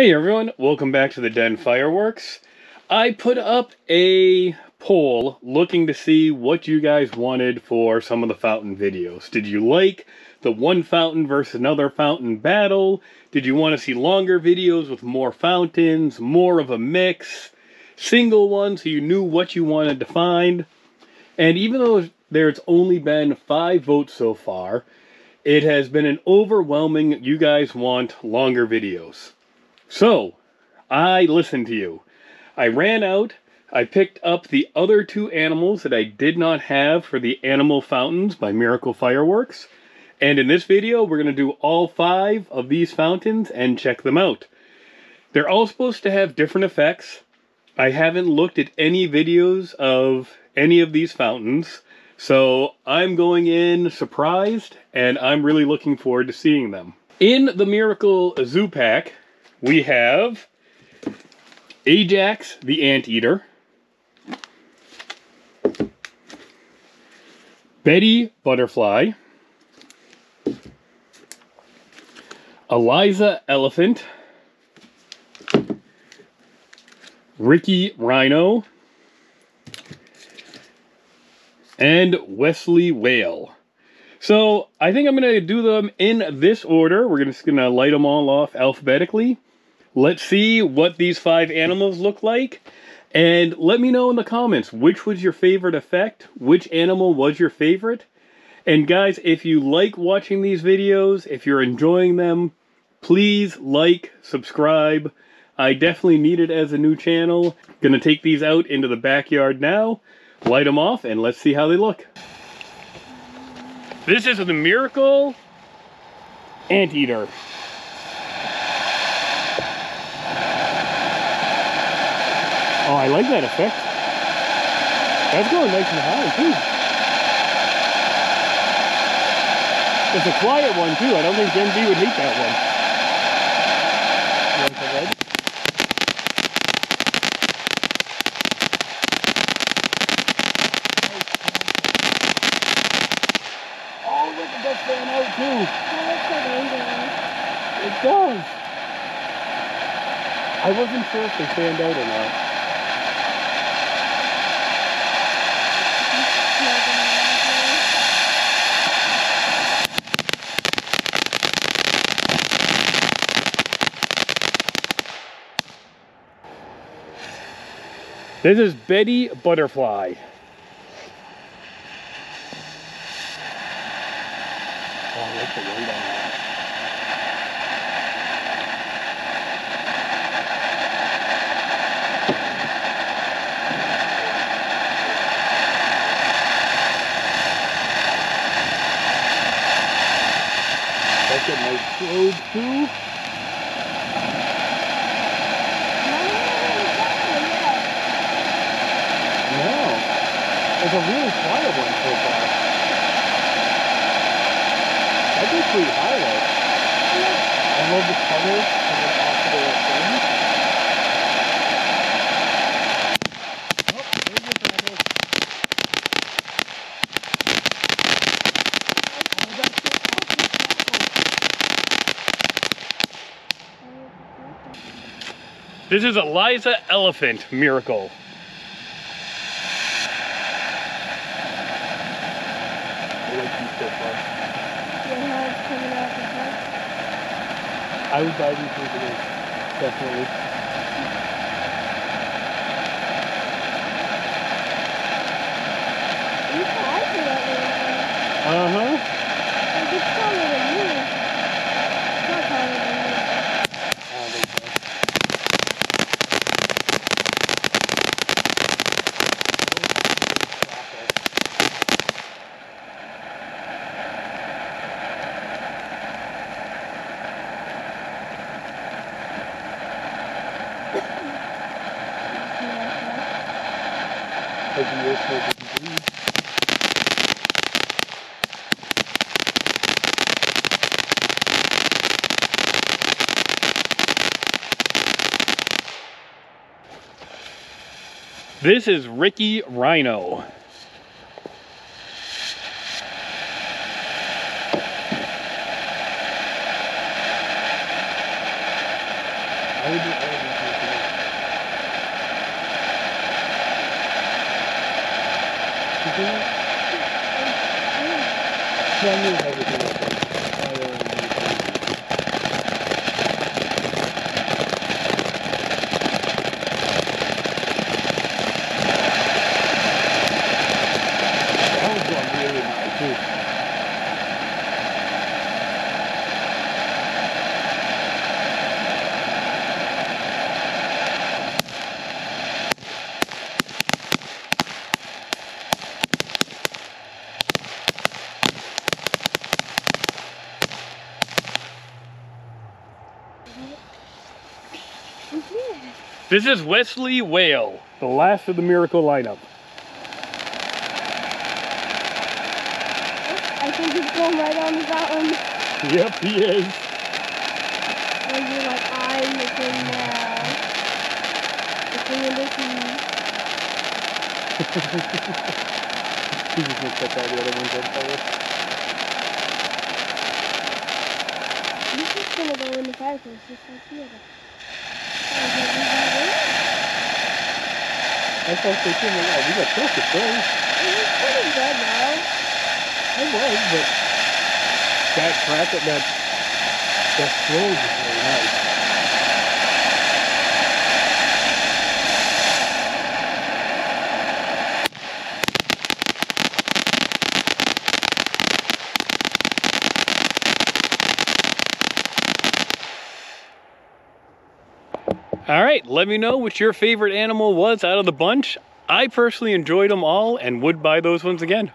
Hey everyone, welcome back to the Den Fireworks. I put up a poll looking to see what you guys wanted for some of the fountain videos. Did you like the one fountain versus another fountain battle? Did you want to see longer videos with more fountains, more of a mix, single ones so you knew what you wanted to find? And even though there's only been five votes so far, it has been an overwhelming you guys want longer videos. So, I listened to you. I ran out, I picked up the other two animals that I did not have for the Animal Fountains by Miracle Fireworks, and in this video we're going to do all five of these fountains and check them out. They're all supposed to have different effects. I haven't looked at any videos of any of these fountains, so I'm going in surprised, and I'm really looking forward to seeing them. In the Miracle Zoo Pack, we have Ajax the Anteater, Betty Butterfly, Eliza Elephant, Ricky Rhino, and Wesley Whale. So I think I'm going to do them in this order. We're just going to light them all off alphabetically. Let's see what these five animals look like. And let me know in the comments which was your favorite effect, which animal was your favorite. And guys, if you like watching these videos, if you're enjoying them, please like, subscribe. I definitely need it as a new channel. Gonna take these out into the backyard now light them off and let's see how they look. This is the Miracle Anteater. Oh, I like that effect. That's going nice and high too. It's a quiet one too. I don't think Gen B would hate that one. Oh, look at that out, too. It does. I wasn't sure if they stand out or not. This is Betty Butterfly. the weight on that. That's a nice probe too. It's a really quiet one so far be pretty highlight. I love the colors and the possible oh, things. This is Eliza Elephant Miracle. I like you so far. I would buy these over definitely. This is Ricky Rhino. I would 何人入れてみます This is Wesley Whale, the last of the Miracle lineup. I think he's going right on the fountain. Yep, he is. And you're like, I'm the king now. The king of the sea. He's just gonna all the other ones on fire. He's just gonna go in the fireplace like the other. I thought they came alive. We got close to those. He's pretty good now. I was, but that crack at that that flow is really nice. All right, let me know what your favorite animal was out of the bunch. I personally enjoyed them all and would buy those ones again.